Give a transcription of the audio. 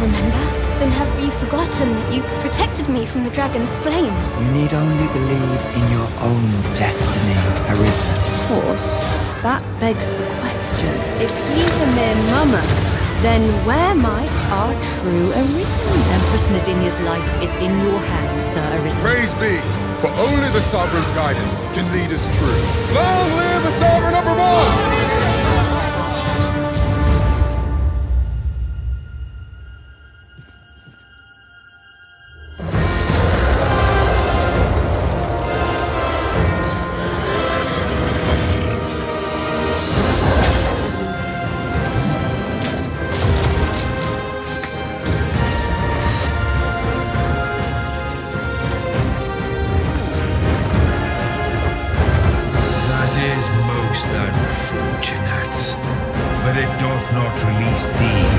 remember? Then have you forgotten that you protected me from the dragon's flames? You need only believe in your own destiny, Arisen. Of course, that begs the question. If he's a mere mummer, then where might our true Arisen? Empress Nadinia's life is in your hands, Sir Arisen. Praise be, for only the Sovereign's guidance can lead us most unfortunate, but it doth not release thee.